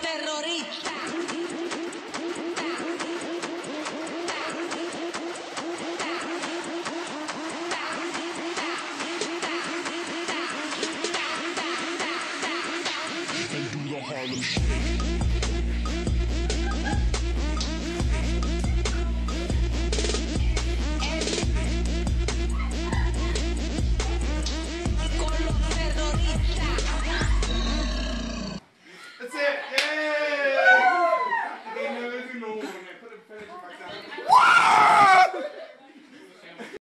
terrorista. Oh,